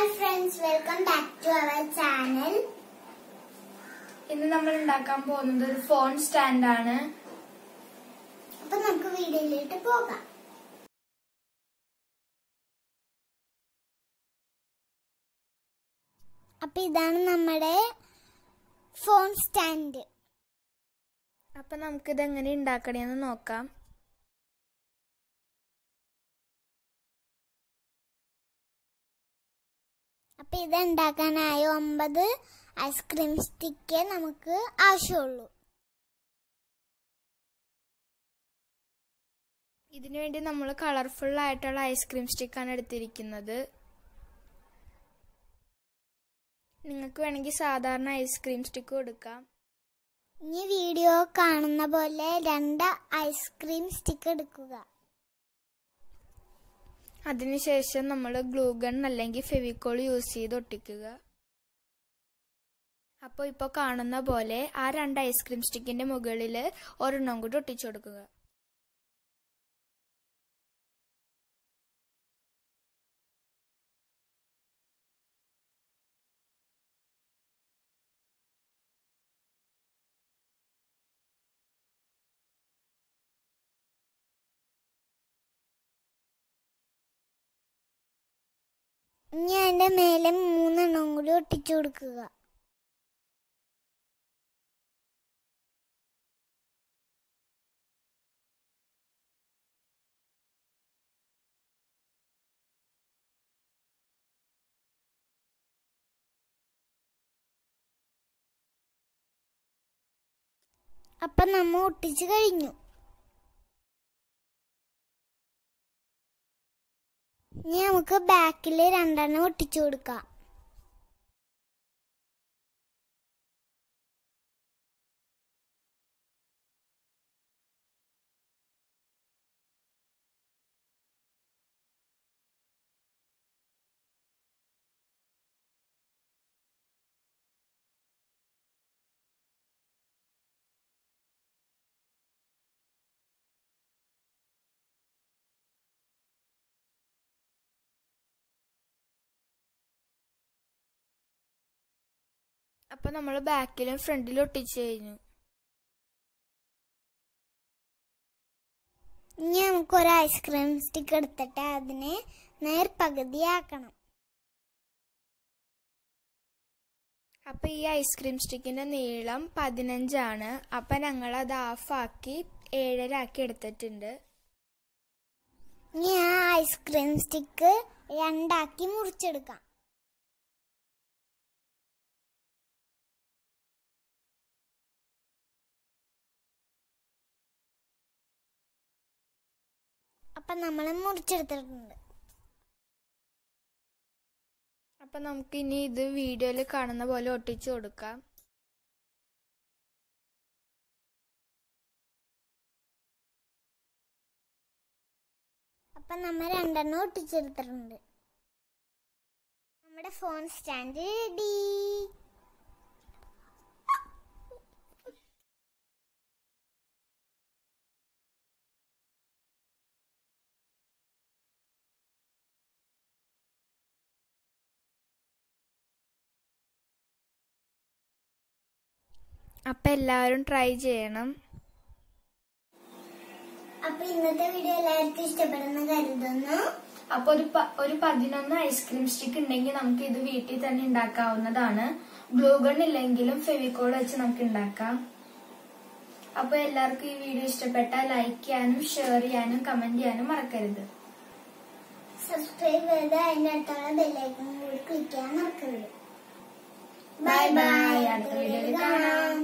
Hi friends welcome back to our channel ഇന്ന് നമ്മൾ ഉണ്ടാക്കാൻ പോകുന്നത് ഒരു ഫോൺ സ്റ്റാൻഡ് ആണ്. അപ്പൊ നമുക്ക് വീഡിയോയിലേക്ക് പോകാം. അപ്പൊ ഇതാണ് നമ്മുടെ ഫോൺ സ്റ്റാൻഡ് അപ്പൊ നമുക്കിത് എങ്ങനെ ഉണ്ടാക്കണേന്ന് നോക്കാം. അപ്പൊ ഇത് ഉണ്ടാക്കാനായി ഒമ്പത് ഐസ്ക്രീം സ്റ്റിക്ക് നമുക്ക് ആവശ്യമുള്ളൂ. ഇതിനുവേണ്ടി നമ്മൾ കളർഫുൾ ആയിട്ടുള്ള ഐസ്ക്രീം സ്റ്റിക്കാണ് എടുത്തിരിക്കുന്നത്. നിങ്ങൾക്ക് വേണമെങ്കിൽ സാധാരണ ഐസ്ക്രീം സ്റ്റിക്ക് കൊടുക്കാം. ഇനി വീഡിയോ കാണുന്ന പോലെ രണ്ട് ഐസ്ക്രീം സ്റ്റിക്ക് എടുക്കുക. അതിനുശേഷം നമ്മൾ ഗ്ലൂഗൺ അല്ലെങ്കിൽ ഫെവിക്കോൾ യൂസ് ചെയ്ത് ഒട്ടിക്കുക. അപ്പോൾ ഇപ്പോൾ കാണുന്ന പോലെ ആ രണ്ട് ഐസ്ക്രീം സ്റ്റിക്കിന്റെ മുകളിൽ ഒരെണ്ണം കൂടി ഒട്ടിച്ചു കൊടുക്കുക. ഇനി അതിന്റെ മേലെ മൂന്നെണ്ണം കൂടി ഒട്ടിച്ചു കൊടുക്കുക. അപ്പൊ നമ്മ ഒട്ടിച്ചു കഴിഞ്ഞു. ഇനി നമുക്ക് ബാക്കിൽ രണ്ടെണ്ണം ഒട്ടിച്ചു കൊടുക്കാം. അപ്പൊ നമ്മൾ ബാക്കിലും ഫ്രണ്ടിലും ഒട്ടിച്ചു കഴിഞ്ഞു. ഇനി നമുക്ക് ഒരു ഐസ്ക്രീം സ്റ്റിക്ക് എടുത്തിട്ട് അതിനെ നേർപകുതിയാക്കണം. അപ്പൊ ഈ ഐസ്ക്രീം സ്റ്റിക്കിന്റെ നീളം പതിനഞ്ചാണ്. അപ്പൊ ഞങ്ങൾ അത് ഹാഫാക്കി ഏഴരാക്കി എടുത്തിട്ടുണ്ട്. ഇനി ആ ഐസ്ക്രീം സ്റ്റിക്ക് രണ്ടാക്കി മുറിച്ചെടുക്കാം. അപ്പൊ നമ്മൾ മുറിച്ചെടുത്തിട്ടുണ്ട്. അപ്പൊ നമുക്ക് ഇനി ഇത് വീഡിയോയിൽ കാണുന്ന പോലെ ഒട്ടിച്ചു കൊടുക്കാം. അപ്പൊ നമ്മൾ രണ്ടെണ്ണം ഒട്ടിച്ചെടുത്തിട്ടുണ്ട്. നമ്മുടെ ഫോൺ സ്റ്റാൻഡ് റെഡി. അപ്പൊ എല്ലാവരും ട്രൈ ചെയ്യണം. അപ്പൊ ഇന്നത്തെ വീഡിയോ എല്ലാവർക്കും ഇഷ്ടപ്പെടുന്ന കരുതുന്നു. അപ്പൊ ഒരു ഒരു പതിനൊന്ന് ഐസ്ക്രീം സ്റ്റിക്ക് ഉണ്ടെങ്കിൽ നമുക്ക് ഇത് വീട്ടിൽ തന്നെ ഉണ്ടാക്കാവുന്നതാണ്. ഗ്ലൂഗൺ ഇല്ലെങ്കിലും ഫെവിക്കോൾ വെച്ച് നമുക്ക് ഉണ്ടാക്കാം. അപ്പൊ എല്ലാവർക്കും ഈ വീഡിയോ ഇഷ്ടപ്പെട്ടാൽ ലൈക്ക് ചെയ്യാനും ഷെയർ ചെയ്യാനും കമന്റ് ചെയ്യാനും മറക്കരുത്. സബ്സ്ക്രൈബ് ചെയ്ത് അതിന്റെ അടുത്തുള്ള കൂടി ക്ലിക്ക് ചെയ്യാൻ മറക്കരുത്. ബൈ ബൈ അടുത്ത വീഡിയോയിൽ കാണാം.